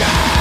shine